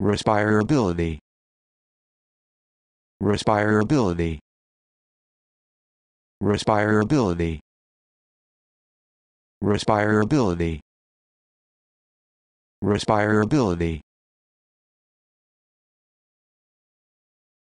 respirability. Respirability. Respirability. Respirability. Respirability.